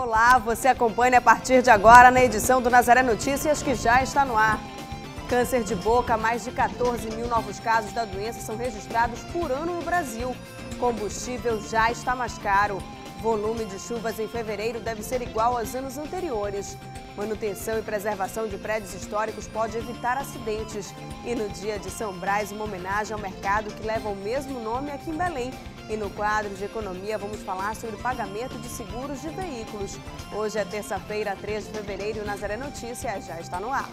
Olá, você acompanha a partir de agora na edição do Nazaré Notícias que já está no ar. Câncer de boca, mais de 14 mil novos casos da doença são registrados por ano no Brasil. Combustível já está mais caro. Volume de chuvas em fevereiro deve ser igual aos anos anteriores. Manutenção e preservação de prédios históricos pode evitar acidentes. E no dia de São Brás, uma homenagem ao mercado que leva o mesmo nome aqui em Belém. E no quadro de economia, vamos falar sobre o pagamento de seguros de veículos. Hoje é terça-feira, 3 de fevereiro, e o Nazaré Notícias já está no ar.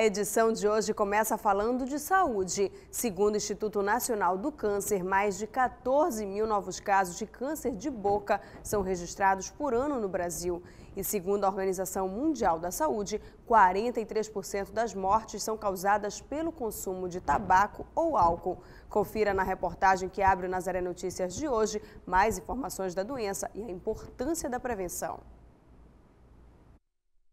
A edição de hoje começa falando de saúde. Segundo o Instituto Nacional do Câncer, mais de 14 mil novos casos de câncer de boca são registrados por ano no Brasil. E segundo a Organização Mundial da Saúde, 43% das mortes são causadas pelo consumo de tabaco ou álcool. Confira na reportagem que abre o Nazaré Notícias de hoje mais informações da doença e a importância da prevenção.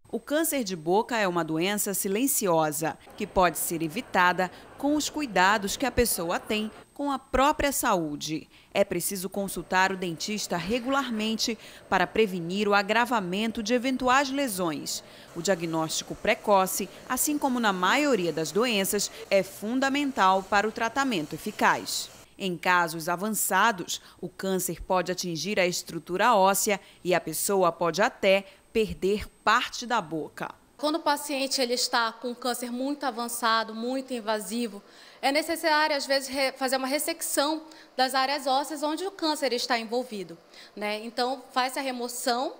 O câncer de boca é uma doença silenciosa que pode ser evitada com os cuidados que a pessoa tem com a própria saúde. É preciso consultar o dentista regularmente para prevenir o agravamento de eventuais lesões. O diagnóstico precoce, assim como na maioria das doenças, é fundamental para o tratamento eficaz. Em casos avançados, o câncer pode atingir a estrutura óssea e a pessoa pode até perder parte da boca. Quando o paciente ele está com câncer muito avançado, muito invasivo, é necessário, às vezes, fazer uma ressecção das áreas ósseas onde o câncer está envolvido. Né? Então, faz a remoção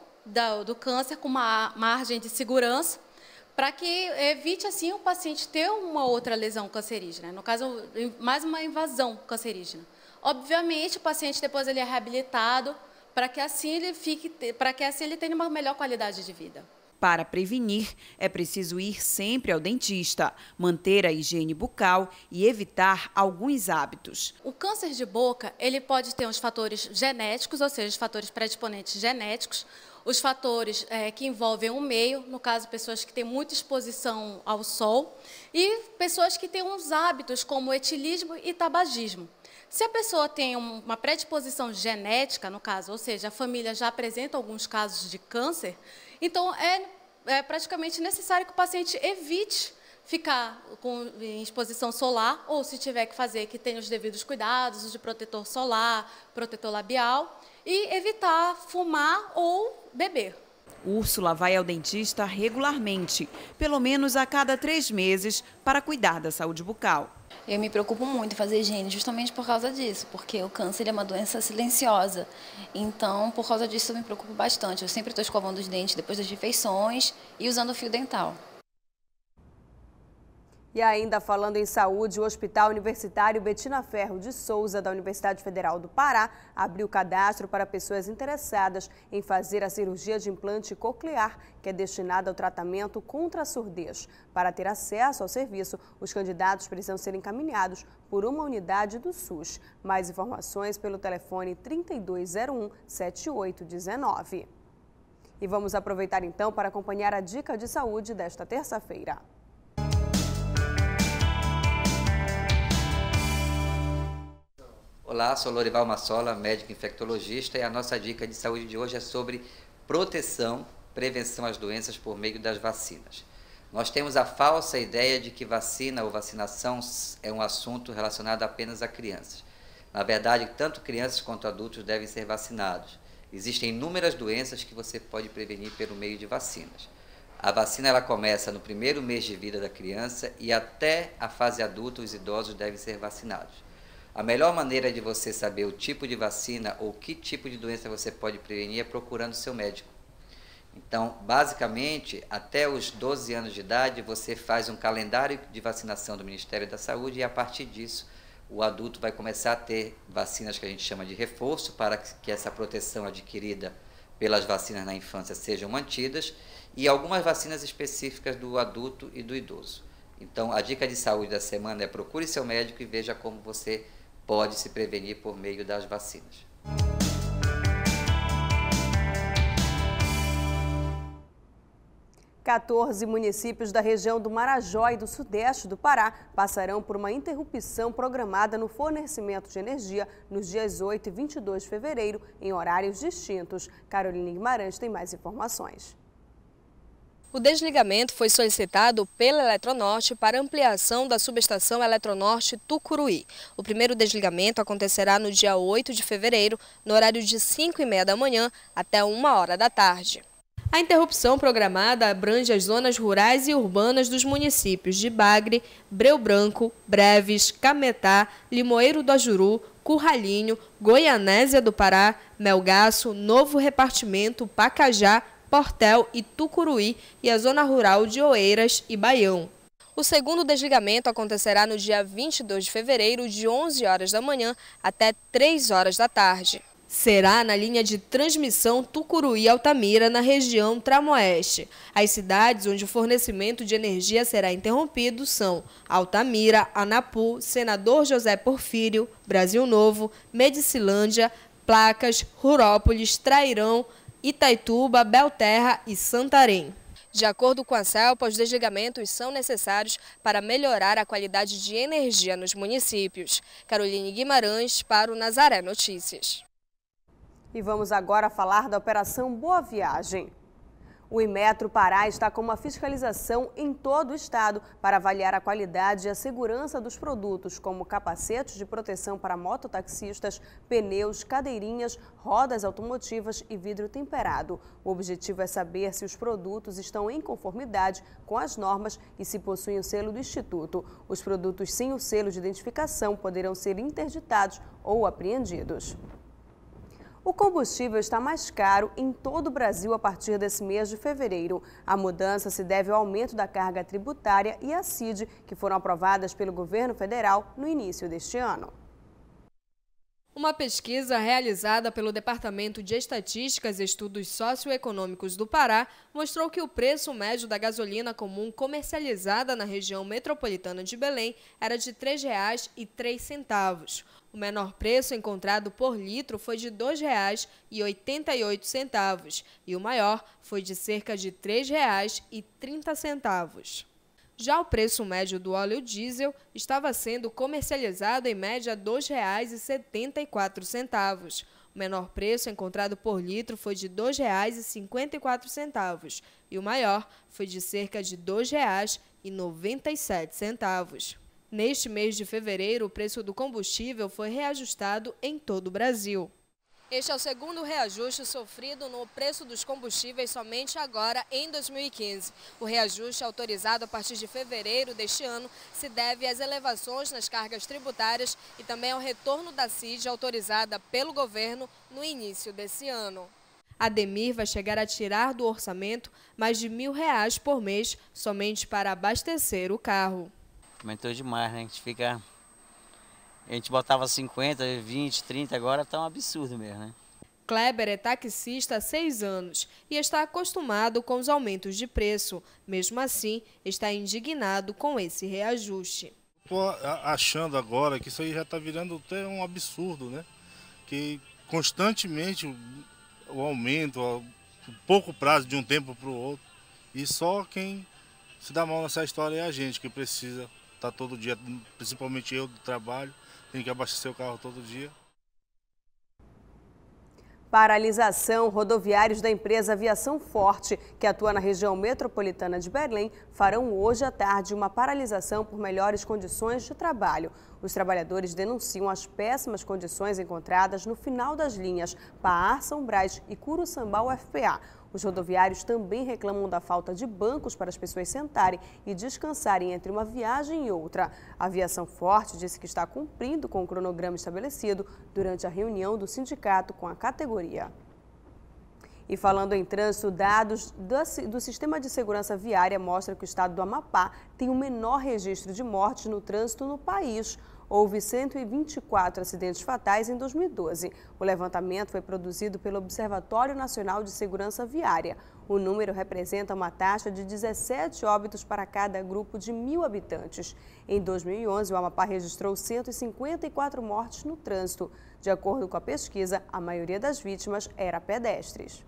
do câncer com uma margem de segurança para que evite, assim, o paciente ter uma outra lesão cancerígena. No caso, mais uma invasão cancerígena. Obviamente, o paciente depois ele é reabilitado para que assim ele fique, para que assim ele tenha uma melhor qualidade de vida. Para prevenir, é preciso ir sempre ao dentista, manter a higiene bucal e evitar alguns hábitos. O câncer de boca, ele pode ter os fatores genéticos, ou seja, os fatores predisponentes genéticos, os fatores é, que envolvem o meio, no caso, pessoas que têm muita exposição ao sol, e pessoas que têm uns hábitos como etilismo e tabagismo. Se a pessoa tem uma predisposição genética, no caso, ou seja, a família já apresenta alguns casos de câncer, então é, é praticamente necessário que o paciente evite ficar com, em exposição solar, ou se tiver que fazer, que tenha os devidos cuidados de protetor solar, protetor labial, e evitar fumar ou beber. Úrsula vai ao dentista regularmente, pelo menos a cada três meses, para cuidar da saúde bucal. Eu me preocupo muito em fazer higiene justamente por causa disso, porque o câncer é uma doença silenciosa. Então, por causa disso, eu me preocupo bastante. Eu sempre estou escovando os dentes depois das refeições e usando fio dental. E ainda falando em saúde, o Hospital Universitário Betina Ferro de Souza, da Universidade Federal do Pará, abriu cadastro para pessoas interessadas em fazer a cirurgia de implante coclear, que é destinada ao tratamento contra a surdez. Para ter acesso ao serviço, os candidatos precisam ser encaminhados por uma unidade do SUS. Mais informações pelo telefone 3201 7819. E vamos aproveitar então para acompanhar a dica de saúde desta terça-feira. Olá, sou Lorival Massola, médico infectologista, e a nossa dica de saúde de hoje é sobre proteção, prevenção às doenças por meio das vacinas. Nós temos a falsa ideia de que vacina ou vacinação é um assunto relacionado apenas a crianças. Na verdade, tanto crianças quanto adultos devem ser vacinados. Existem inúmeras doenças que você pode prevenir pelo meio de vacinas. A vacina ela começa no primeiro mês de vida da criança e até a fase adulta os idosos devem ser vacinados. A melhor maneira de você saber o tipo de vacina ou que tipo de doença você pode prevenir é procurando seu médico. Então, basicamente, até os 12 anos de idade, você faz um calendário de vacinação do Ministério da Saúde e a partir disso, o adulto vai começar a ter vacinas que a gente chama de reforço para que essa proteção adquirida pelas vacinas na infância sejam mantidas e algumas vacinas específicas do adulto e do idoso. Então, a dica de saúde da semana é procure seu médico e veja como você pode se prevenir por meio das vacinas. 14 municípios da região do Marajó e do sudeste do Pará passarão por uma interrupção programada no fornecimento de energia nos dias 8 e 22 de fevereiro, em horários distintos. Carolina Guimarães tem mais informações. O desligamento foi solicitado pela Eletronorte para ampliação da subestação Eletronorte Tucuruí. O primeiro desligamento acontecerá no dia 8 de fevereiro, no horário de 5 e meia da manhã até 1 hora da tarde. A interrupção programada abrange as zonas rurais e urbanas dos municípios de Bagre, Breu Branco, Breves, Cametá, Limoeiro do Ajuru, Curralinho, Goianésia do Pará, Melgaço, Novo Repartimento, Pacajá, Portel e Tucuruí e a zona rural de Oeiras e Baião. O segundo desligamento acontecerá no dia 22 de fevereiro, de 11 horas da manhã até 3 horas da tarde será na linha de transmissão Tucuruí-Altamira, na região Tramoeste. As cidades onde o fornecimento de energia será interrompido são Altamira, Anapu, Senador José Porfírio, Brasil Novo, Medicilândia, Placas, Rurópolis, Trairão, Itaituba, Belterra e Santarém. De acordo com a CELPA, os desligamentos são necessários para melhorar a qualidade de energia nos municípios. Caroline Guimarães, para o Nazaré Notícias. E vamos agora falar da Operação Boa Viagem. O Imetro Pará está com uma fiscalização em todo o estado para avaliar a qualidade e a segurança dos produtos, como capacetes de proteção para mototaxistas, pneus, cadeirinhas, rodas automotivas e vidro temperado. O objetivo é saber se os produtos estão em conformidade com as normas e se possuem o selo do Instituto. Os produtos sem o selo de identificação poderão ser interditados ou apreendidos. O combustível está mais caro em todo o Brasil a partir desse mês de fevereiro. A mudança se deve ao aumento da carga tributária e a CID, que foram aprovadas pelo governo federal no início deste ano. Uma pesquisa realizada pelo Departamento de Estatísticas e Estudos Socioeconômicos do Pará mostrou que o preço médio da gasolina comum comercializada na região metropolitana de Belém era de R$ 3,03. O menor preço encontrado por litro foi de R$ 2,88 e o maior foi de cerca de R$ 3,30. Já o preço médio do óleo diesel estava sendo comercializado em média R$ 2,74. O menor preço encontrado por litro foi de R$ 2,54 e o maior foi de cerca de R$ 2,97. Neste mês de fevereiro, o preço do combustível foi reajustado em todo o Brasil. Este é o segundo reajuste sofrido no preço dos combustíveis somente agora em 2015. O reajuste autorizado a partir de fevereiro deste ano se deve às elevações nas cargas tributárias e também ao retorno da CID autorizada pelo governo no início desse ano. Ademir vai chegar a tirar do orçamento mais de mil reais por mês somente para abastecer o carro. Aumentou demais, né? A gente fica. A gente botava 50, 20, 30, agora tá um absurdo mesmo, né? Kleber é taxista há seis anos e está acostumado com os aumentos de preço. Mesmo assim, está indignado com esse reajuste. Estou achando agora que isso aí já está virando até um absurdo, né? Que constantemente o, o aumento, o pouco prazo de um tempo para o outro. E só quem se dá mal nessa história é a gente que precisa tá todo dia, principalmente eu do trabalho, tenho que abastecer o carro todo dia. Paralisação. Rodoviários da empresa Aviação Forte, que atua na região metropolitana de Berlim, farão hoje à tarde uma paralisação por melhores condições de trabalho. Os trabalhadores denunciam as péssimas condições encontradas no final das linhas Paar, São Brás e Curuçambá UFPA. Os rodoviários também reclamam da falta de bancos para as pessoas sentarem e descansarem entre uma viagem e outra. A Aviação Forte disse que está cumprindo com o cronograma estabelecido durante a reunião do sindicato com a categoria. E falando em trânsito, dados do, Sistema de Segurança Viária mostram que o estado do Amapá tem o menor registro de mortes no trânsito no país houve 124 acidentes fatais em 2012. O levantamento foi produzido pelo Observatório Nacional de Segurança Viária. O número representa uma taxa de 17 óbitos para cada grupo de mil habitantes. Em 2011, o Amapá registrou 154 mortes no trânsito. De acordo com a pesquisa, a maioria das vítimas era pedestres.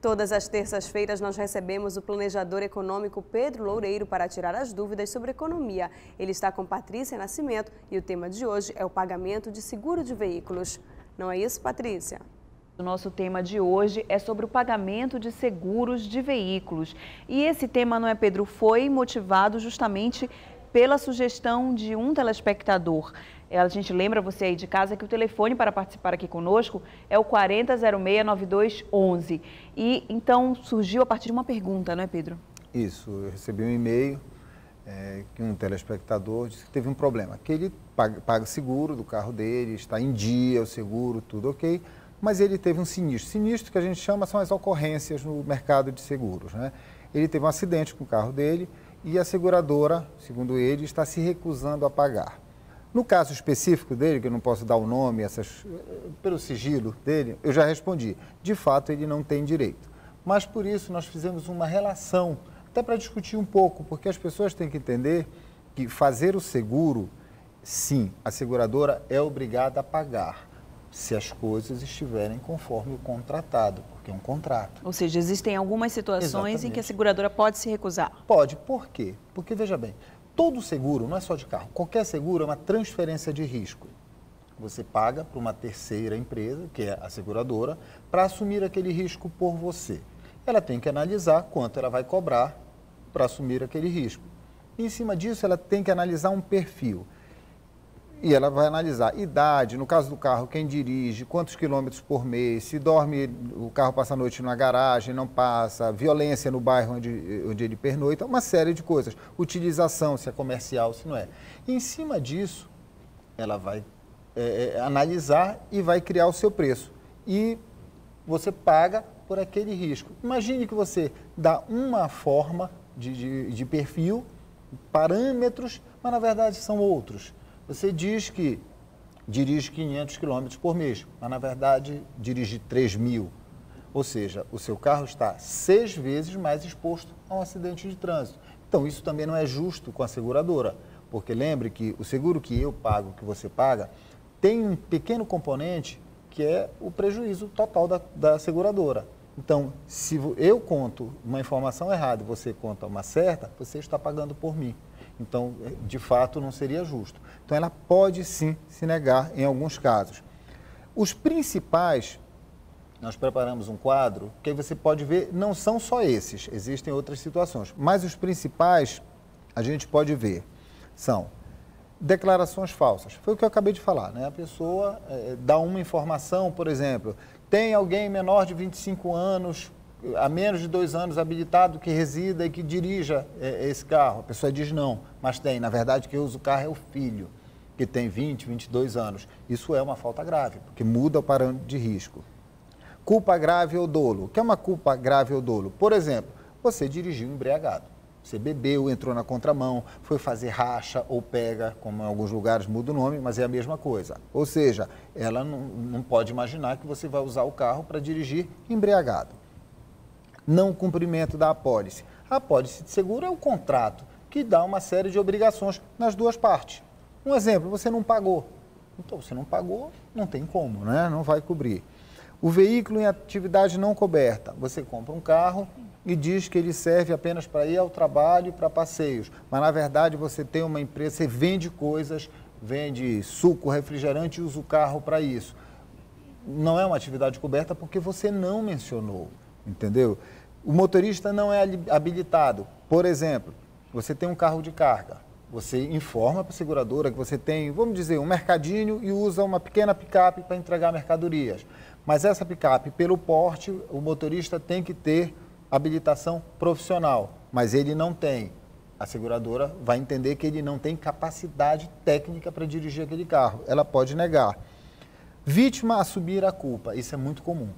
Todas as terças-feiras nós recebemos o planejador econômico Pedro Loureiro para tirar as dúvidas sobre economia. Ele está com Patrícia Nascimento e o tema de hoje é o pagamento de seguro de veículos. Não é isso, Patrícia? O nosso tema de hoje é sobre o pagamento de seguros de veículos. E esse tema, não é, Pedro, foi motivado justamente pela sugestão de um telespectador. A gente lembra você aí de casa que o telefone para participar aqui conosco é o 40069211. E então surgiu a partir de uma pergunta, não é, Pedro? Isso, eu recebi um e-mail é, que um telespectador disse que teve um problema, que ele paga, paga seguro do carro dele, está em dia, o seguro, tudo ok, mas ele teve um sinistro. Sinistro que a gente chama são as ocorrências no mercado de seguros. Né? Ele teve um acidente com o carro dele e a seguradora, segundo ele, está se recusando a pagar. No caso específico dele, que eu não posso dar o nome, essas, pelo sigilo dele, eu já respondi. De fato, ele não tem direito. Mas por isso nós fizemos uma relação, até para discutir um pouco, porque as pessoas têm que entender que fazer o seguro, sim, a seguradora é obrigada a pagar se as coisas estiverem conforme o contratado, porque é um contrato. Ou seja, existem algumas situações Exatamente. em que a seguradora pode se recusar. Pode, por quê? Porque, veja bem, todo seguro, não é só de carro, qualquer seguro é uma transferência de risco. Você paga para uma terceira empresa, que é a seguradora, para assumir aquele risco por você. Ela tem que analisar quanto ela vai cobrar para assumir aquele risco. E, em cima disso, ela tem que analisar um perfil. E ela vai analisar idade, no caso do carro, quem dirige, quantos quilômetros por mês, se dorme, o carro passa a noite na garagem, não passa, violência no bairro onde, onde ele pernoita, uma série de coisas. Utilização, se é comercial, se não é. E em cima disso, ela vai é, é, analisar e vai criar o seu preço. E você paga por aquele risco. Imagine que você dá uma forma de, de, de perfil, parâmetros, mas na verdade são outros. Você diz que dirige 500 km por mês, mas na verdade dirige 3 mil. Ou seja, o seu carro está seis vezes mais exposto a um acidente de trânsito. Então, isso também não é justo com a seguradora, porque lembre que o seguro que eu pago, que você paga, tem um pequeno componente que é o prejuízo total da, da seguradora. Então, se eu conto uma informação errada e você conta uma certa, você está pagando por mim. Então, de fato, não seria justo. Então, ela pode sim se negar em alguns casos. Os principais, nós preparamos um quadro que você pode ver, não são só esses, existem outras situações, mas os principais a gente pode ver são declarações falsas. Foi o que eu acabei de falar, né? A pessoa é, dá uma informação, por exemplo, tem alguém menor de 25 anos há menos de dois anos habilitado que resida e que dirija é, esse carro. A pessoa diz não, mas tem. Na verdade, quem usa o carro é o filho, que tem 20, 22 anos. Isso é uma falta grave, porque muda o parâmetro de risco. Culpa grave ou dolo. O que é uma culpa grave ou dolo? Por exemplo, você dirigiu embriagado. Você bebeu, entrou na contramão, foi fazer racha ou pega, como em alguns lugares muda o nome, mas é a mesma coisa. Ou seja, ela não, não pode imaginar que você vai usar o carro para dirigir embriagado não cumprimento da apólice. A apólice de seguro é o contrato que dá uma série de obrigações nas duas partes. Um exemplo, você não pagou. Então, você não pagou, não tem como, né? não vai cobrir. O veículo em atividade não coberta. Você compra um carro e diz que ele serve apenas para ir ao trabalho e para passeios. Mas, na verdade, você tem uma empresa, você vende coisas, vende suco, refrigerante e usa o carro para isso. Não é uma atividade coberta porque você não mencionou, entendeu? O motorista não é habilitado. Por exemplo, você tem um carro de carga. Você informa para a seguradora que você tem, vamos dizer, um mercadinho e usa uma pequena picape para entregar mercadorias. Mas essa picape, pelo porte, o motorista tem que ter habilitação profissional, mas ele não tem. A seguradora vai entender que ele não tem capacidade técnica para dirigir aquele carro. Ela pode negar. Vítima assumir a culpa, isso é muito comum.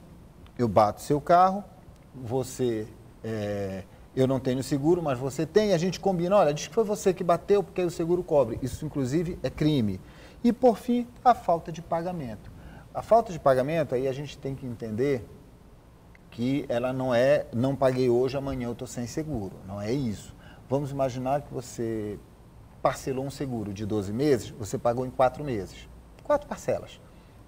Eu bato seu carro, você, é, eu não tenho seguro, mas você tem, a gente combina, olha, diz que foi você que bateu porque aí o seguro cobre. Isso, inclusive, é crime. E, por fim, a falta de pagamento. A falta de pagamento, aí a gente tem que entender que ela não é, não paguei hoje, amanhã eu estou sem seguro. Não é isso. Vamos imaginar que você parcelou um seguro de 12 meses, você pagou em 4 meses. Quatro parcelas.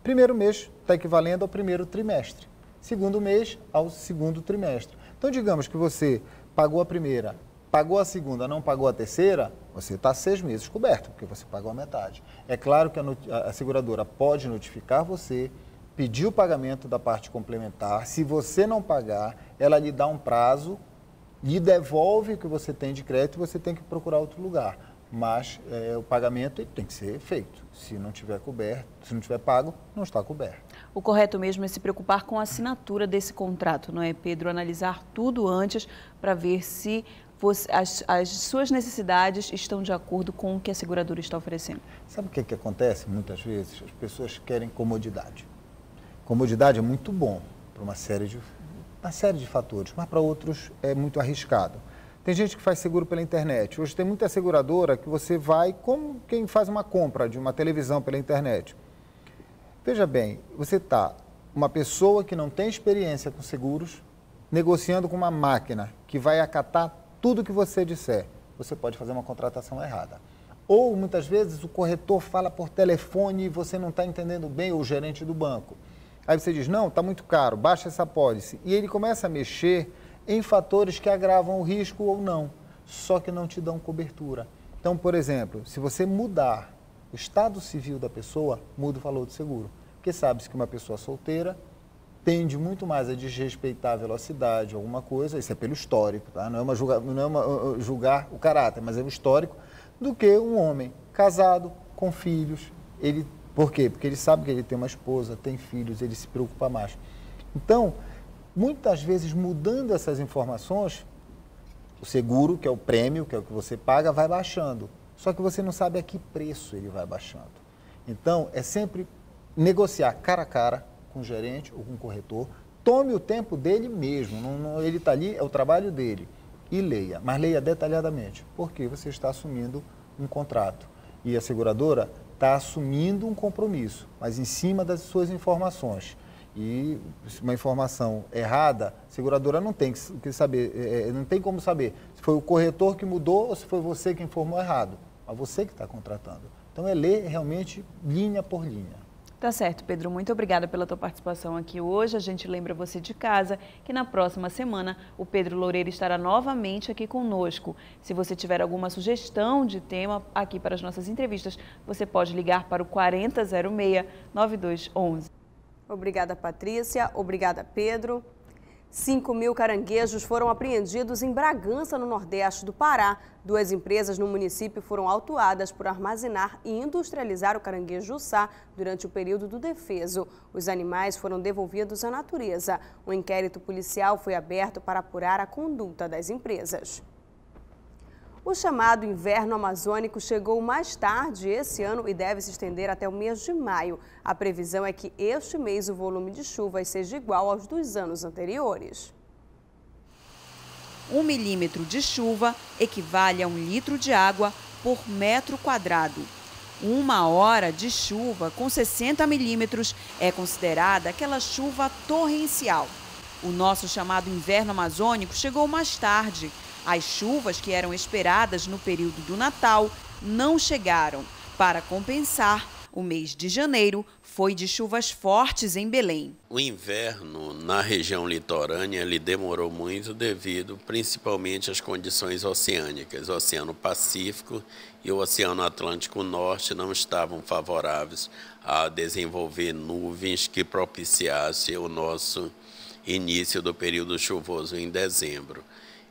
Primeiro mês está equivalendo ao primeiro trimestre. Segundo mês ao segundo trimestre. Então, digamos que você pagou a primeira, pagou a segunda, não pagou a terceira, você está seis meses coberto, porque você pagou a metade. É claro que a, a seguradora pode notificar você, pedir o pagamento da parte complementar. Se você não pagar, ela lhe dá um prazo, lhe devolve o que você tem de crédito e você tem que procurar outro lugar. Mas é, o pagamento tem que ser feito. Se não tiver coberto, se não tiver pago, não está coberto. O correto mesmo é se preocupar com a assinatura desse contrato, não é, Pedro? Analisar tudo antes para ver se você, as, as, suas necessidades estão de acordo com o que a seguradora está oferecendo. Sabe o que, que acontece muitas vezes? As pessoas querem comodidade. Comodidade é muito bom para uma série de uma série de fatores, mas para outros é muito arriscado. Tem gente que faz seguro pela internet. Hoje tem muita seguradora que você vai como quem faz uma compra de uma televisão pela internet. Veja bem, você está uma pessoa que não tem experiência com seguros negociando com uma máquina que vai acatar tudo que você disser, você pode fazer uma contratação errada. Ou muitas vezes o corretor fala por telefone e você não está entendendo bem, ou o gerente do banco. Aí você diz: não, está muito caro, baixa essa pólice. E ele começa a mexer em fatores que agravam o risco ou não, só que não te dão cobertura. Então, por exemplo, se você mudar o estado civil da pessoa, muda o valor do seguro. Porque sabe-se que uma pessoa solteira tende muito mais a desrespeitar a velocidade, alguma coisa, isso é pelo histórico, tá? não é, uma julgar, não é uma, uh, uh, julgar o caráter, mas é o histórico, do que um homem casado, com filhos. Ele, por quê? Porque ele sabe que ele tem uma esposa, tem filhos, ele se preocupa mais. Então, muitas vezes, mudando essas informações, o seguro, que é o prêmio, que é o que você paga, vai baixando. Só que você não sabe a que preço ele vai baixando. Então, é sempre negociar cara a cara, com o gerente ou com o corretor, tome o tempo dele mesmo, não, não, ele está ali, é o trabalho dele, e leia, mas leia detalhadamente, porque você está assumindo um contrato. E a seguradora está assumindo um compromisso, mas em cima das suas informações. E uma informação errada, a seguradora não tem que saber, é, é, não tem como saber se foi o corretor que mudou ou se foi você que informou errado. Mas você que está contratando. Então é ler realmente linha por linha. Tá certo, Pedro. Muito obrigada pela tua participação aqui hoje. A gente lembra você de casa que na próxima semana o Pedro Loureiro estará novamente aqui conosco. Se você tiver alguma sugestão de tema aqui para as nossas entrevistas, você pode ligar para o 4006 9211. Obrigada, Patrícia. Obrigada, Pedro. 5 mil caranguejos foram apreendidos em Bragança, no Nordeste do Pará. Duas empresas no município foram autuadas por armazenar e industrializar o caranguejo sá durante o período do defeso. Os animais foram devolvidos à natureza. Um inquérito policial foi aberto para apurar a conduta das empresas. O chamado inverno amazônico chegou mais tarde esse ano e deve se estender até o mês de maio. A previsão é que este mês o volume de chuvas seja igual aos dos anos anteriores. Um milímetro de chuva equivale a um litro de água por metro quadrado. Uma hora de chuva com 60 milímetros é considerada aquela chuva torrencial. O nosso chamado inverno amazônico chegou mais tarde, as chuvas que eram esperadas no período do Natal não chegaram. Para compensar, o mês de janeiro foi de chuvas fortes em Belém. O inverno na região litorânea ele demorou muito devido principalmente às condições oceânicas. O Oceano Pacífico e o Oceano Atlântico Norte não estavam favoráveis a desenvolver nuvens que propiciasse o nosso início do período chuvoso em dezembro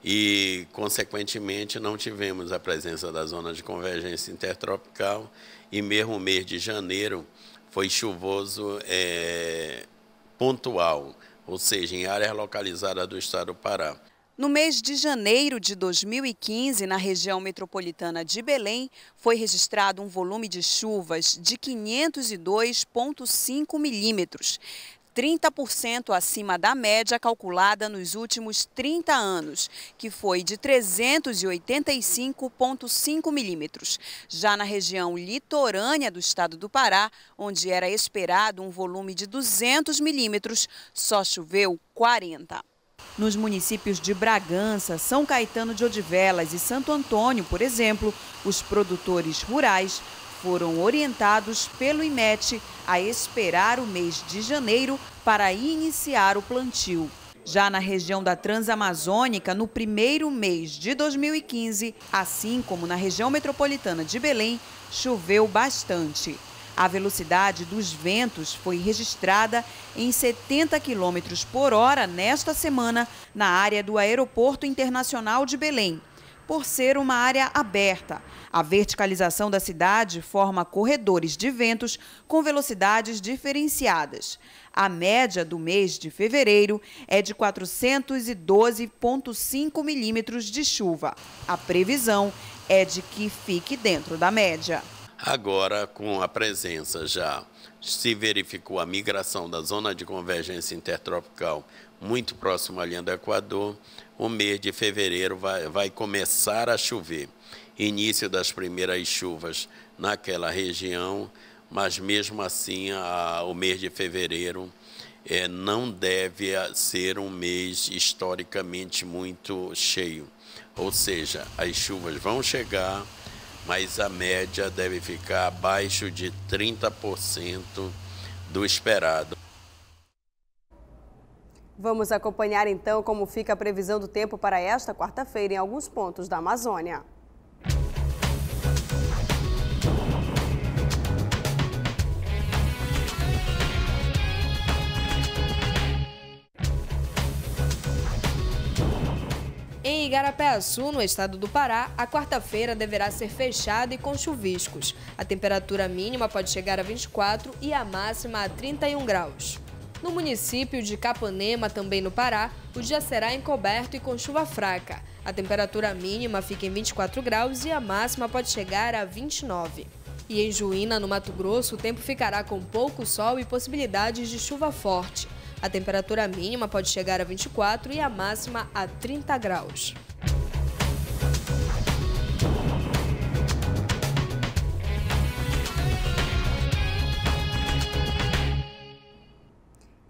e, consequentemente, não tivemos a presença da zona de convergência intertropical e mesmo o mês de janeiro foi chuvoso é, pontual, ou seja, em área localizada do estado do Pará. No mês de janeiro de 2015, na região metropolitana de Belém, foi registrado um volume de chuvas de 502,5 milímetros. 30% acima da média calculada nos últimos 30 anos, que foi de 385,5 milímetros. Já na região litorânea do estado do Pará, onde era esperado um volume de 200 milímetros, só choveu 40. Nos municípios de Bragança, São Caetano de Odivelas e Santo Antônio, por exemplo, os produtores rurais foram orientados pelo IMET a esperar o mês de janeiro para iniciar o plantio. Já na região da Transamazônica, no primeiro mês de 2015, assim como na região metropolitana de Belém, choveu bastante. A velocidade dos ventos foi registrada em 70 km por hora nesta semana na área do Aeroporto Internacional de Belém. Por ser uma área aberta, a verticalização da cidade forma corredores de ventos com velocidades diferenciadas. A média do mês de fevereiro é de 412,5 milímetros de chuva. A previsão é de que fique dentro da média. Agora, com a presença já se verificou a migração da zona de convergência intertropical muito próximo à linha do Equador, o mês de fevereiro vai, vai começar a chover. Início das primeiras chuvas naquela região, mas mesmo assim a, o mês de fevereiro é, não deve ser um mês historicamente muito cheio. Ou seja, as chuvas vão chegar, mas a média deve ficar abaixo de 30% do esperado. Vamos acompanhar então como fica a previsão do tempo para esta quarta-feira em alguns pontos da Amazônia. Em Igarapé-Açu, no estado do Pará, a quarta-feira deverá ser fechada e com chuviscos. A temperatura mínima pode chegar a 24 e a máxima a 31 graus. No município de Capanema, também no Pará, o dia será encoberto e com chuva fraca. A temperatura mínima fica em 24 graus e a máxima pode chegar a 29. E em Juína, no Mato Grosso, o tempo ficará com pouco sol e possibilidades de chuva forte. A temperatura mínima pode chegar a 24 e a máxima a 30 graus.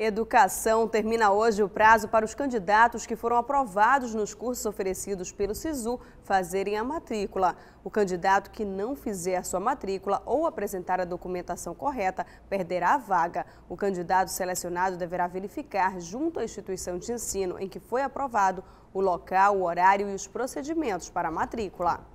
Educação termina hoje o prazo para os candidatos que foram aprovados nos cursos oferecidos pelo SISU fazerem a matrícula. O candidato que não fizer sua matrícula ou apresentar a documentação correta perderá a vaga. O candidato selecionado deverá verificar, junto à instituição de ensino em que foi aprovado, o local, o horário e os procedimentos para a matrícula.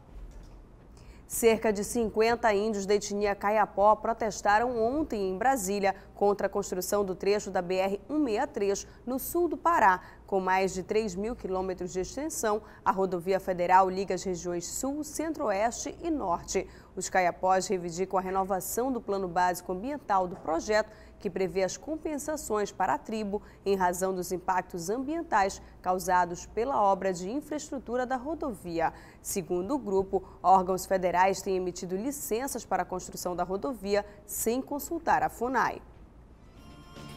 Cerca de 50 índios da etnia Caiapó protestaram ontem em Brasília contra a construção do trecho da BR-163 no sul do Pará. Com mais de 3 mil quilômetros de extensão, a rodovia federal liga as regiões sul, centro-oeste e norte. Os caiapós reivindicam a renovação do plano básico ambiental do projeto que prevê as compensações para a tribo em razão dos impactos ambientais causados pela obra de infraestrutura da rodovia. Segundo o grupo, órgãos federais têm emitido licenças para a construção da rodovia sem consultar a FUNAI.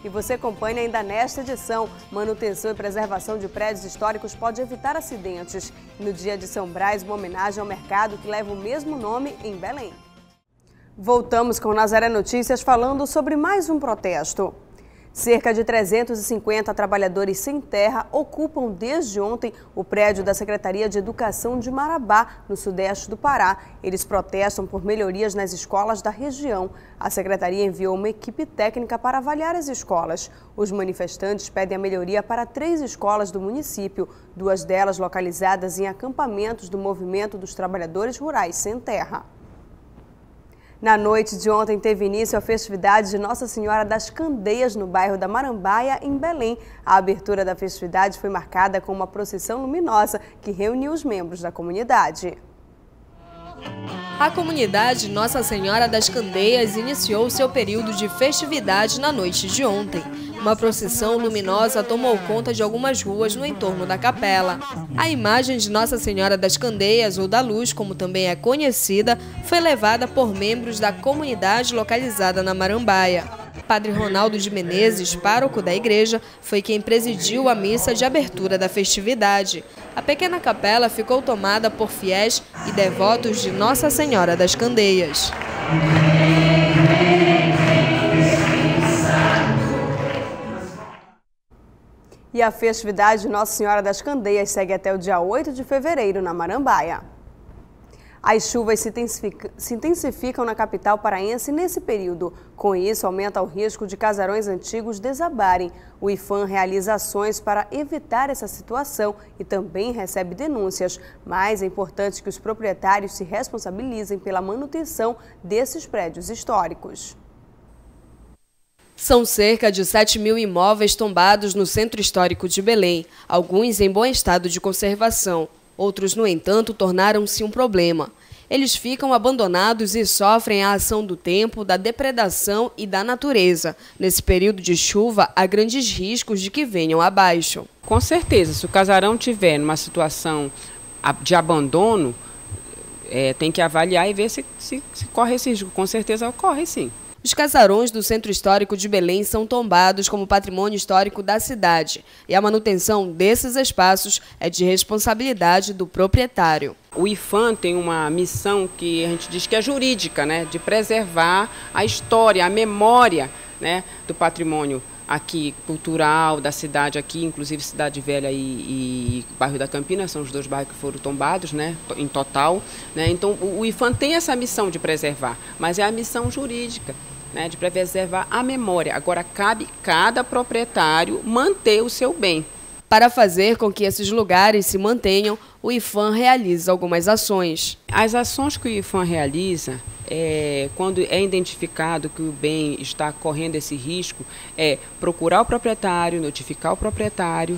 E você acompanha ainda nesta edição. Manutenção e preservação de prédios históricos pode evitar acidentes. No dia de São Brás, uma homenagem ao mercado que leva o mesmo nome em Belém. Voltamos com Nazaré Notícias falando sobre mais um protesto. Cerca de 350 trabalhadores sem terra ocupam desde ontem o prédio da Secretaria de Educação de Marabá, no sudeste do Pará. Eles protestam por melhorias nas escolas da região. A secretaria enviou uma equipe técnica para avaliar as escolas. Os manifestantes pedem a melhoria para três escolas do município, duas delas localizadas em acampamentos do Movimento dos Trabalhadores Rurais Sem Terra. Na noite de ontem teve início a festividade de Nossa Senhora das Candeias no bairro da Marambaia, em Belém. A abertura da festividade foi marcada com uma procissão luminosa que reuniu os membros da comunidade. A comunidade Nossa Senhora das Candeias iniciou seu período de festividade na noite de ontem. Uma procissão luminosa tomou conta de algumas ruas no entorno da capela. A imagem de Nossa Senhora das Candeias, ou da Luz, como também é conhecida, foi levada por membros da comunidade localizada na Marambaia. Padre Ronaldo de Menezes, pároco da igreja, foi quem presidiu a missa de abertura da festividade. A pequena capela ficou tomada por fiéis e devotos de Nossa Senhora das Candeias. E a festividade de Nossa Senhora das Candeias segue até o dia 8 de fevereiro na Marambaia. As chuvas se, se intensificam na capital paraense nesse período. Com isso, aumenta o risco de casarões antigos desabarem. O IFAM realiza ações para evitar essa situação e também recebe denúncias. Mas é importante que os proprietários se responsabilizem pela manutenção desses prédios históricos. São cerca de 7 mil imóveis tombados no centro histórico de Belém, alguns em bom estado de conservação. Outros, no entanto, tornaram-se um problema. Eles ficam abandonados e sofrem a ação do tempo, da depredação e da natureza. Nesse período de chuva, há grandes riscos de que venham abaixo. Com certeza, se o casarão tiver numa situação de abandono, é, tem que avaliar e ver se, se, se corre esse risco. Com certeza ocorre, sim. Os casarões do Centro Histórico de Belém são tombados como patrimônio histórico da cidade e a manutenção desses espaços é de responsabilidade do proprietário. O IFAM tem uma missão que a gente diz que é jurídica, né, de preservar a história, a memória né, do patrimônio aqui cultural da cidade aqui, inclusive Cidade Velha e, e, bairro da Campina, são os dois bairros que foram tombados, né, em total. Né? Então o, o IFAM tem essa missão de preservar, mas é a missão jurídica né, de preservar a memória. Agora, cabe cada proprietário manter o seu bem. Para fazer com que esses lugares se mantenham, o IFAM realiza algumas ações. As ações que o IFAM realiza, é, quando é identificado que o bem está correndo esse risco, é procurar o proprietário, notificar o proprietário,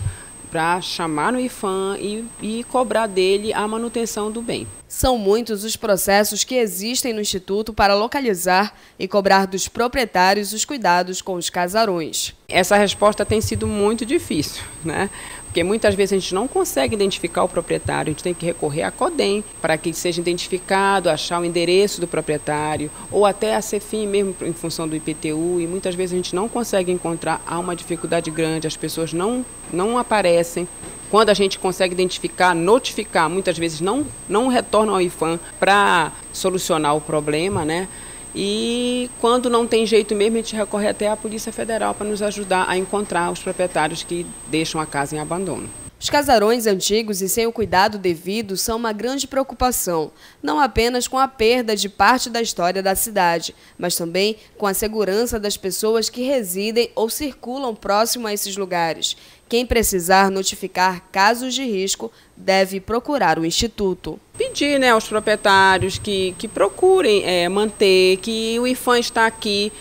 para chamar no IFAM e, e cobrar dele a manutenção do bem. São muitos os processos que existem no Instituto para localizar e cobrar dos proprietários os cuidados com os casarões. Essa resposta tem sido muito difícil, né? Porque muitas vezes a gente não consegue identificar o proprietário, a gente tem que recorrer à CODEM para que seja identificado, achar o endereço do proprietário, ou até a CEFIM mesmo em função do IPTU, e muitas vezes a gente não consegue encontrar, há uma dificuldade grande, as pessoas não, não aparecem. Quando a gente consegue identificar, notificar, muitas vezes não, não retornam ao IFAM para solucionar o problema, né? E quando não tem jeito mesmo, a gente recorre até à Polícia Federal para nos ajudar a encontrar os proprietários que deixam a casa em abandono. Os casarões antigos e sem o cuidado devido são uma grande preocupação, não apenas com a perda de parte da história da cidade, mas também com a segurança das pessoas que residem ou circulam próximo a esses lugares. Quem precisar notificar casos de risco deve procurar o Instituto. Pedir né, aos proprietários que, que procurem é, manter, que o IFAM está aqui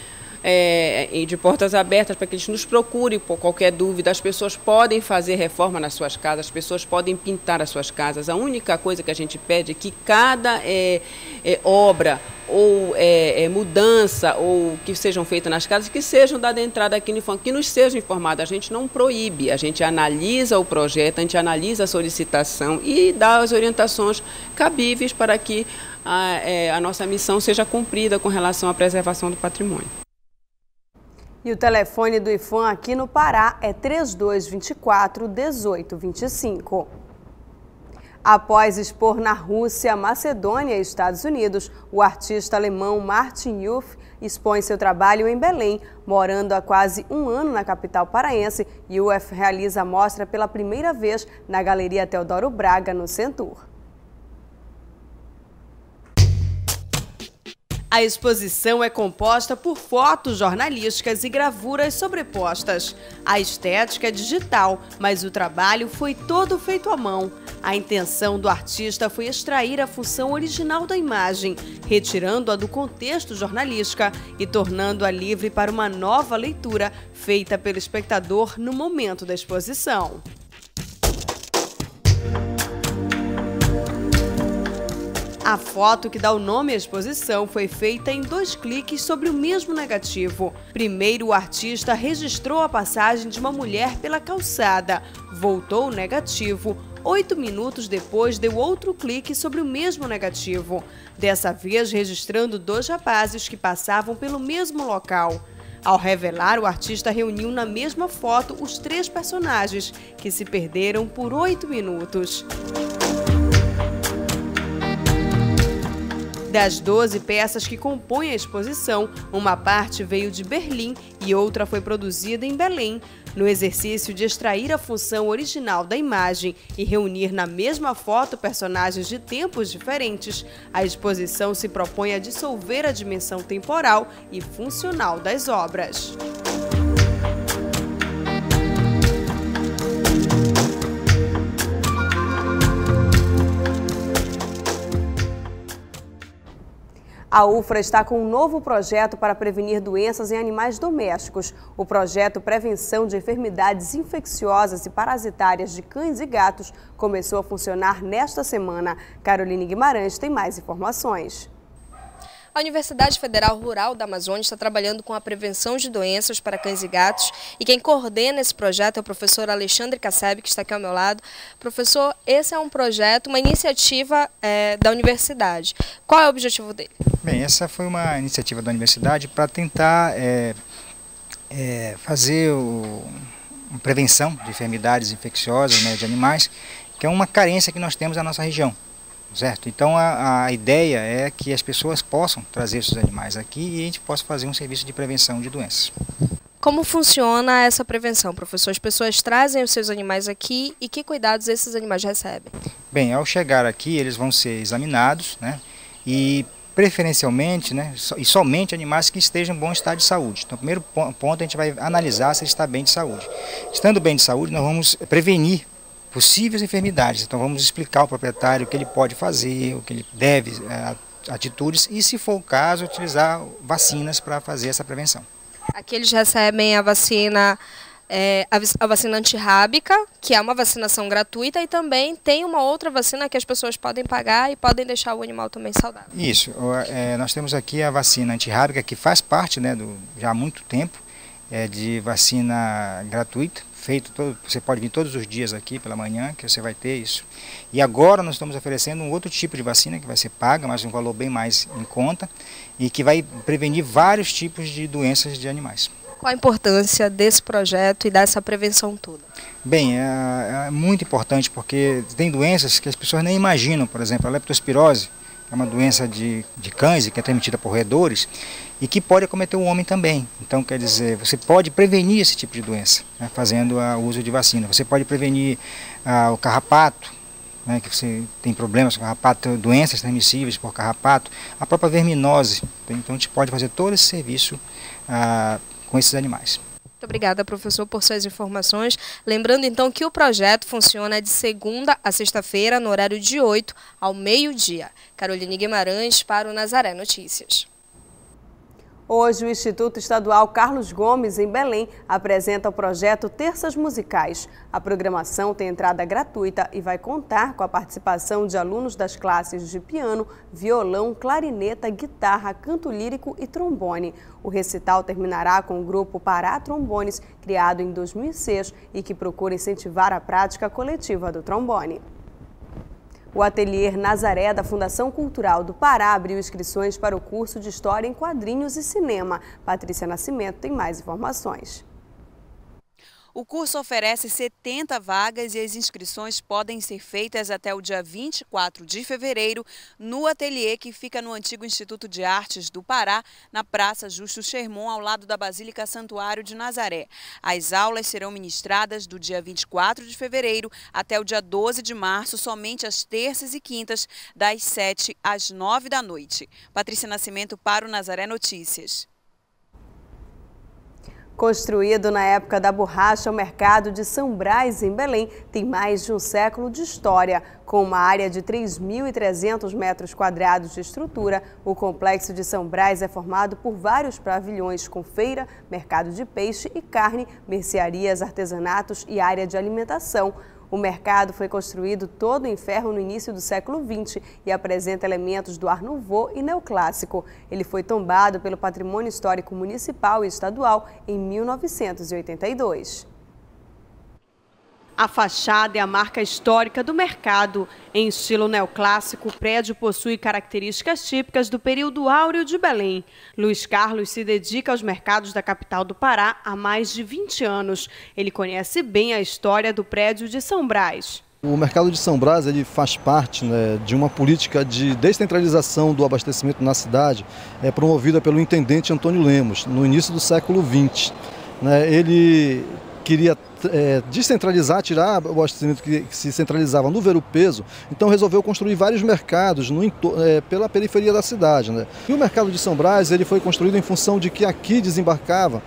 é, de portas abertas para que eles nos procurem por qualquer dúvida. As pessoas podem fazer reforma nas suas casas, as pessoas podem pintar as suas casas. A única coisa que a gente pede é que cada é, é, obra ou é, é, mudança ou que sejam feitas nas casas, que sejam dadas entrada aqui no IFAM, que nos sejam informados. A gente não proíbe, a gente analisa o projeto, a gente analisa a solicitação e dá as orientações cabíveis para que a, é, a nossa missão seja cumprida com relação à preservação do patrimônio. E o telefone do IFAM aqui no Pará é 3224 1825. Após expor na Rússia, Macedônia e Estados Unidos, o artista alemão Martin Youth expõe seu trabalho em Belém, morando há quase um ano na capital paraense. Youth realiza a mostra pela primeira vez na Galeria Teodoro Braga, no Centur. A exposição é composta por fotos jornalísticas e gravuras sobrepostas. A estética é digital, mas o trabalho foi todo feito à mão. A intenção do artista foi extrair a função original da imagem, retirando-a do contexto jornalística e tornando-a livre para uma nova leitura feita pelo espectador no momento da exposição. A foto que dá o nome à exposição foi feita em dois cliques sobre o mesmo negativo. Primeiro, o artista registrou a passagem de uma mulher pela calçada, voltou o negativo. Oito minutos depois, deu outro clique sobre o mesmo negativo, dessa vez registrando dois rapazes que passavam pelo mesmo local. Ao revelar, o artista reuniu na mesma foto os três personagens, que se perderam por oito minutos. Das 12 peças que compõem a exposição, uma parte veio de Berlim e outra foi produzida em Belém. No exercício de extrair a função original da imagem e reunir na mesma foto personagens de tempos diferentes, a exposição se propõe a dissolver a dimensão temporal e funcional das obras. A UFRA está com um novo projeto para prevenir doenças em animais domésticos. O projeto Prevenção de Enfermidades Infecciosas e Parasitárias de Cães e Gatos começou a funcionar nesta semana. Caroline Guimarães tem mais informações. A Universidade Federal Rural da Amazônia está trabalhando com a prevenção de doenças para cães e gatos e quem coordena esse projeto é o professor Alexandre Kasseb, que está aqui ao meu lado. Professor, esse é um projeto, uma iniciativa é, da universidade. Qual é o objetivo dele? Bem, essa foi uma iniciativa da universidade para tentar é, é, fazer o, uma prevenção de enfermidades infecciosas né, de animais, que é uma carência que nós temos na nossa região certo? Então a, a, ideia é que as pessoas possam trazer esses animais aqui e a gente possa fazer um serviço de prevenção de doenças. Como funciona essa prevenção, professor? As pessoas trazem os seus animais aqui e que cuidados esses animais recebem? Bem, ao chegar aqui eles vão ser examinados, né? E preferencialmente, né, e somente animais que estejam em bom estado de saúde. Então, o primeiro ponto a gente vai analisar se ele está bem de saúde. Estando bem de saúde, nós vamos prevenir possíveis enfermidades. Então vamos explicar ao proprietário o que ele pode fazer, o que ele deve, é, atitudes e, se for o caso, utilizar vacinas para fazer essa prevenção. Aqui eles recebem a vacina é, a, vacina antirrábica, que é uma vacinação gratuita, e também tem uma outra vacina que as pessoas podem pagar e podem deixar o animal também saudável. Isso, é, nós temos aqui a vacina antirrábica que faz parte né, do, já há muito tempo é, de vacina gratuita feito todo, você pode vir todos os dias aqui pela manhã, que você vai ter isso. E agora nós estamos oferecendo um outro tipo de vacina que vai ser paga, mas um valor bem mais em conta e que vai prevenir vários tipos de doenças de animais. Qual a importância desse projeto e dessa prevenção toda? Bem, é, é muito importante porque tem doenças que as pessoas nem imaginam, por exemplo, a leptospirose, é uma doença de, de cães que é transmitida por roedores e que pode acometer o homem também. Então, quer dizer, você pode prevenir esse tipo de doença né, fazendo o uso de vacina. Você pode prevenir ah, o carrapato, né, que você tem problemas com carrapato, doenças transmissíveis por carrapato, a própria verminose. Então, a gente pode fazer todo esse serviço ah, com esses animais. Muito obrigada, professor, por suas informações. Lembrando então que o projeto funciona de segunda a sexta-feira, no horário de 8 ao meio-dia. Caroline Guimarães para o Nazaré Notícias. Hoje, o Instituto Estadual Carlos Gomes, em Belém, apresenta o projeto Terças Musicais. A programação tem entrada gratuita e vai contar com a participação de alunos das classes de piano, violão, clarineta, guitarra, canto lírico e trombone. O recital terminará com o grupo Pará Trombones, criado em 2006 e que procura incentivar a prática coletiva do trombone. O ateliê Nazaré da Fundação Cultural do Pará abriu inscrições para o curso de História em Quadrinhos e Cinema. Patrícia Nascimento tem mais informações. O curso oferece 70 vagas e as inscrições podem ser feitas até o dia 24 de fevereiro no ateliê que fica no antigo Instituto de Artes do Pará, na Praça Justo Sherman, ao lado da Basílica Santuário de Nazaré. As aulas serão ministradas do dia 24 de fevereiro até o dia 12 de março, somente às terças e quintas, das 7 às 9 da noite. Patrícia Nascimento para o Nazaré Notícias. Construído na época da borracha, o mercado de São Brás, em Belém, tem mais de um século de história. Com uma área de 3.300 metros quadrados de estrutura, o complexo de São Brás é formado por vários pavilhões com feira, mercado de peixe e carne, mercearias, artesanatos e área de alimentação. O mercado foi construído todo em ferro no início do século XX e apresenta elementos do Art Nouveau e neoclássico. Ele foi tombado pelo Patrimônio Histórico Municipal e Estadual em 1982. A fachada é a marca histórica do mercado. Em estilo neoclássico, o prédio possui características típicas do período áureo de Belém. Luiz Carlos se dedica aos mercados da capital do Pará há mais de 20 anos. Ele conhece bem a história do prédio de São Brás. O mercado de São Brás ele faz parte né, de uma política de descentralização do abastecimento na cidade, é, promovida pelo intendente Antônio Lemos, no início do século XX. Né, ele queria é, descentralizar, tirar o abastecimento que, se centralizava no Ver o Peso, então resolveu construir vários mercados no, é, pela periferia da cidade. Né? E o mercado de São Brás ele foi construído em função de que aqui desembarcava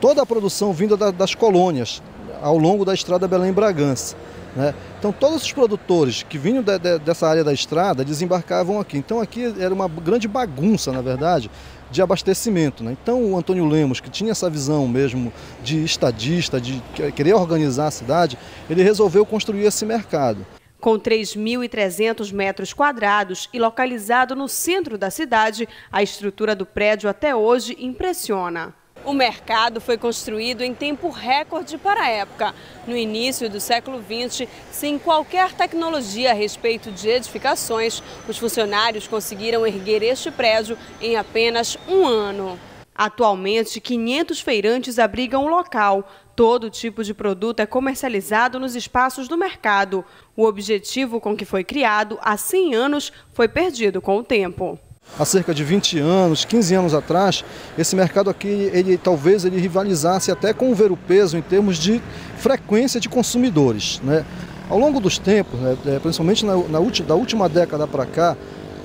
toda a produção vinda da, das colônias ao longo da estrada Belém-Bragança. Né? Então todos os produtores que vinham de, de, dessa área da estrada desembarcavam aqui. Então aqui era uma grande bagunça, na verdade, de abastecimento. Né? Então o Antônio Lemos, que tinha essa visão mesmo de estadista, de querer organizar a cidade, ele resolveu construir esse mercado. Com 3.300 metros quadrados e localizado no centro da cidade, a estrutura do prédio até hoje impressiona. O mercado foi construído em tempo recorde para a época, no início do século XX, sem qualquer tecnologia a respeito de edificações. Os funcionários conseguiram erguer este prédio em apenas um ano. Atualmente, 500 feirantes abrigam o local. Todo tipo de produto é comercializado nos espaços do mercado. O objetivo com que foi criado há 100 anos foi perdido com o tempo há cerca de 20 anos, 15 anos atrás, esse mercado aqui, ele talvez ele rivalizasse até com o ver o peso em termos de frequência de consumidores. Né? Ao longo dos tempos, né, é, principalmente na, na da última década para cá,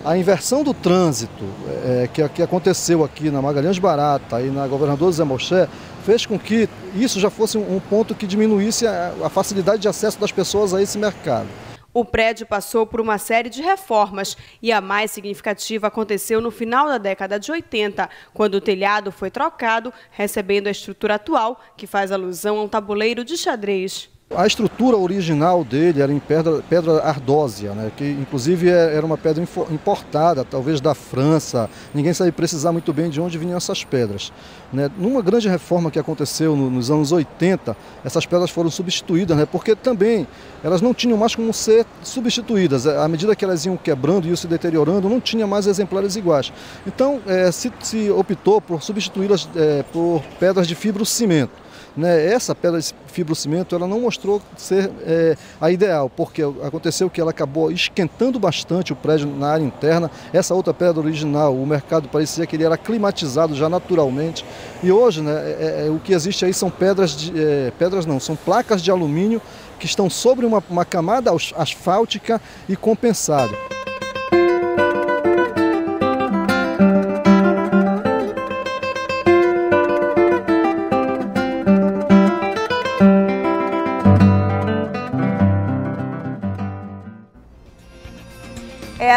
a inversão do trânsito é, que, que aconteceu aqui na Magalhães Barata e na Governador Zé Moché fez com que isso já fosse um ponto que diminuísse a, a facilidade de acesso das pessoas a esse mercado. O prédio passou por uma série de reformas e a mais significativa aconteceu no final da década de 80, quando o telhado foi trocado, recebendo a estrutura atual, que faz alusão a um tabuleiro de xadrez. A estrutura original dele era em pedra, pedra ardósia, né, que inclusive é, era uma pedra importada, talvez da França. Ninguém sabe precisar muito bem de onde vinham essas pedras. Né. Numa grande reforma que aconteceu nos anos 80, essas pedras foram substituídas, né, porque também elas não tinham mais como ser substituídas. À medida que elas iam quebrando e se deteriorando, não tinha mais exemplares iguais. Então, é, se, se, optou por substituí-las é, por pedras de fibrocimento. Né, essa pedra de fibrocimento ela não mostrou ser é, a ideal, porque aconteceu que ela acabou esquentando bastante o prédio na área interna. Essa outra pedra original, o mercado parecia que ele era climatizado já naturalmente. E hoje né, é, é, o que existe aí são pedras, de, é, pedras não, são placas de alumínio que estão sobre uma, uma camada asfáltica e compensada.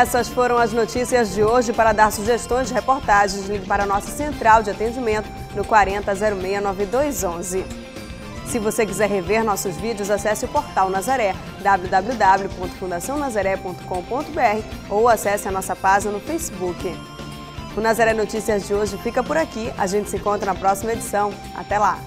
Essas foram as notícias de hoje. Para dar sugestões de reportagens, ligue para a nossa central de atendimento no 40069211. Se você quiser rever nossos vídeos, acesse o portal Nazaré, www.fundacionazaré.com.br ou acesse a nossa página no Facebook. O Nazaré Notícias de hoje fica por aqui. A gente se encontra na próxima edição. Até lá!